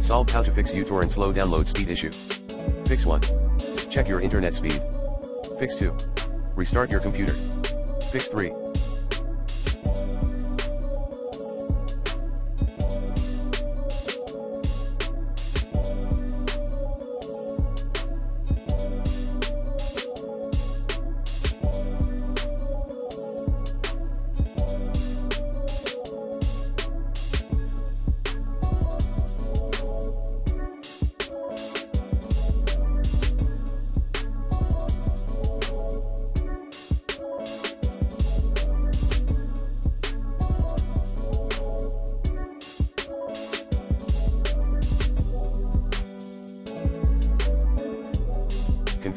Solve how to fix uTorrent slow download speed issue. Fix 1. Check your internet speed. Fix 2. Restart your computer. Fix 3.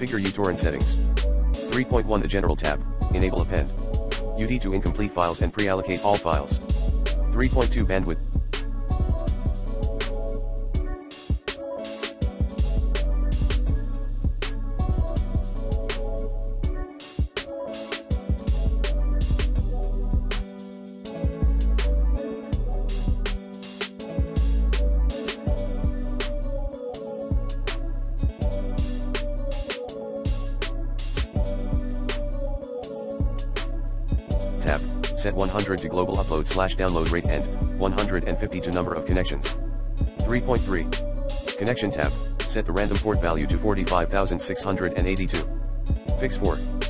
Configure uTorrent settings. 3.1 The General tab, Enable Append. UD to incomplete files and pre-allocate all files. 3.2 Bandwidth. Set 100 to global upload slash download rate and 150 to number of connections. 3.3. Connection tab, set the random port value to 45,682. Fix 4.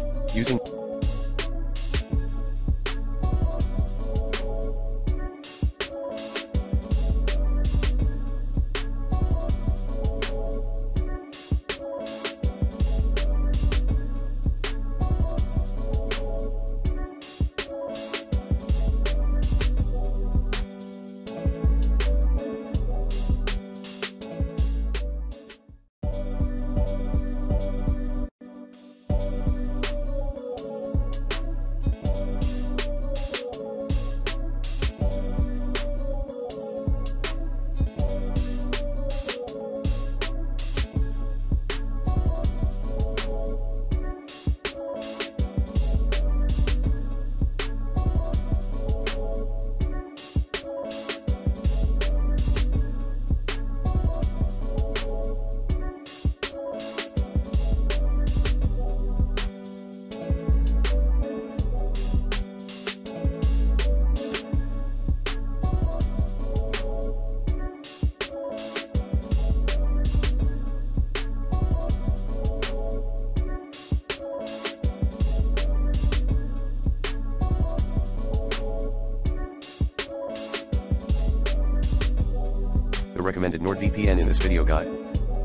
The recommended NordVPN in this video guide.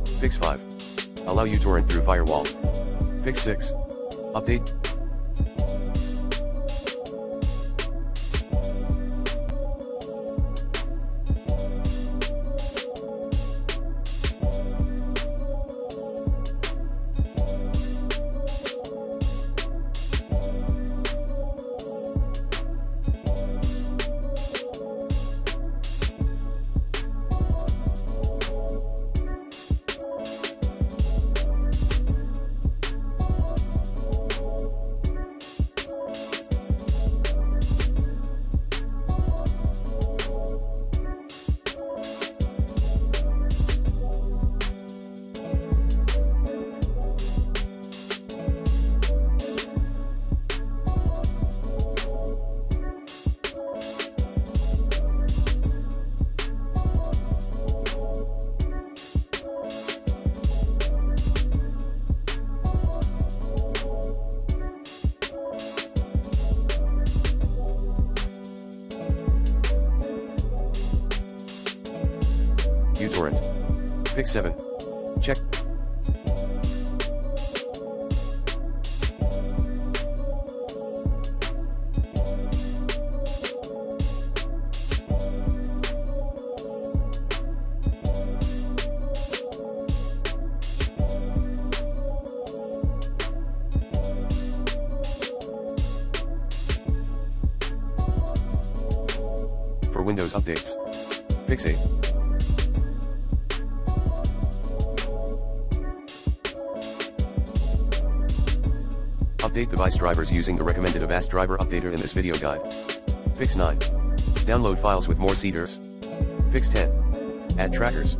Fix 5. Allow uTorrent through firewall. Fix 6. Update. Fix 7. Check. For Windows updates. Fix Update device drivers using the recommended Avast driver updater in this video guide. Fix 9. Download files with more seeders. Fix 10. Add trackers.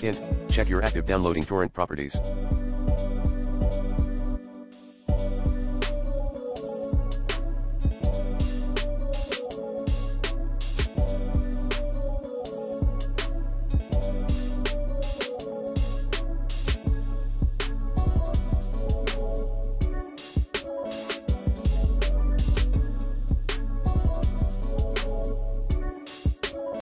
Hint, check your active downloading torrent properties.